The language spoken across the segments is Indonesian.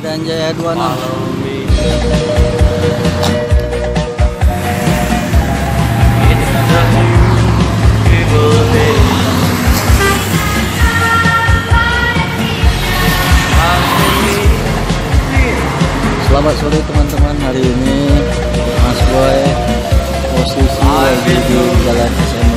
Medan Jaya 26 Follow me. Selamat sore teman-teman hari ini Mas Boy posisi lagi di Jalan SM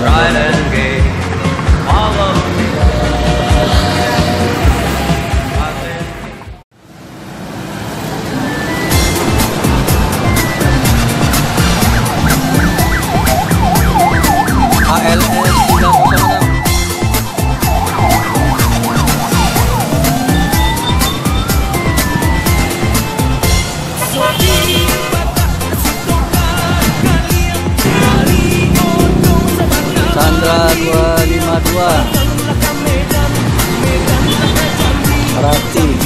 252 Rati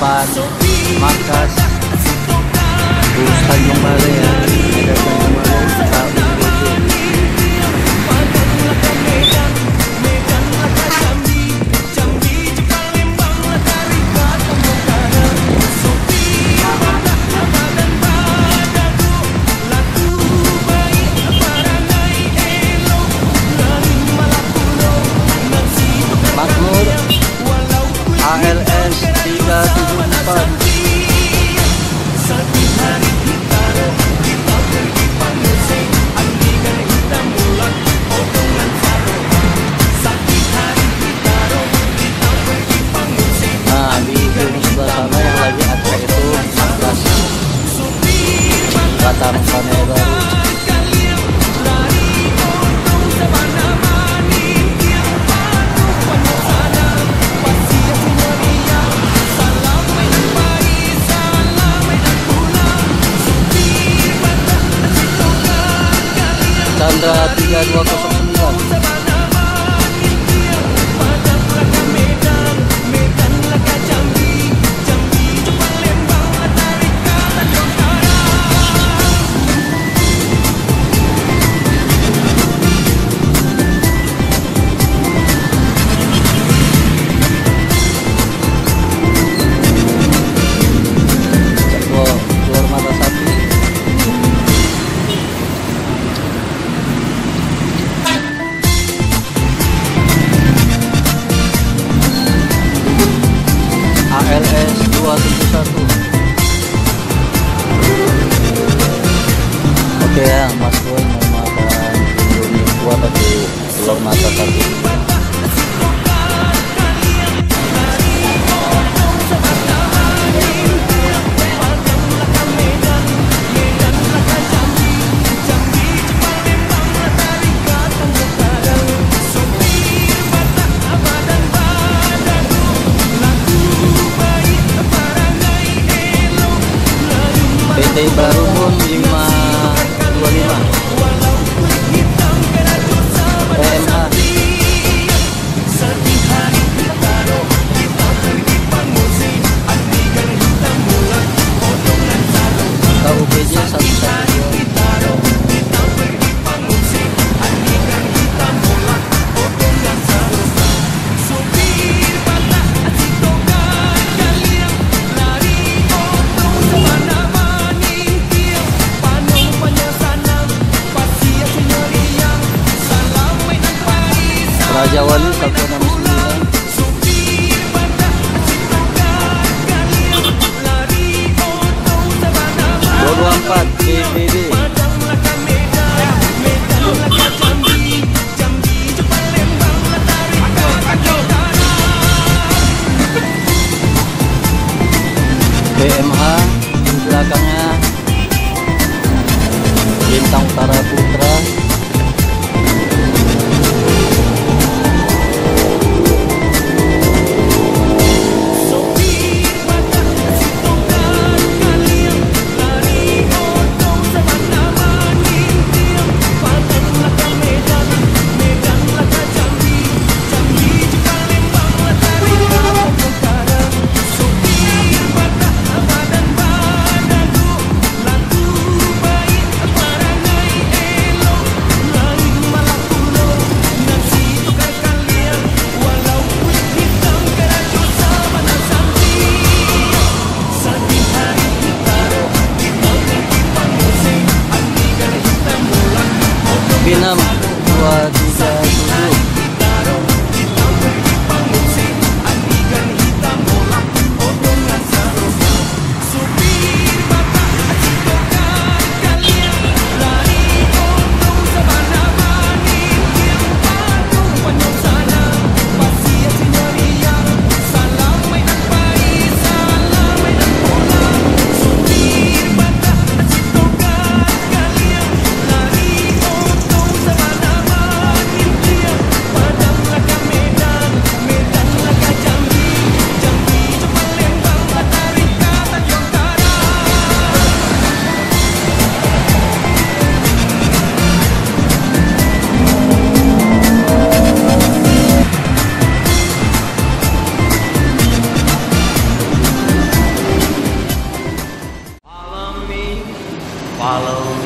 Dapat makas gusto yung mga yan. Gracias. Mas Boy makan Indomie kuah tapi telur mata sapi belakangnya. Bintang Utara Putra What is that? follow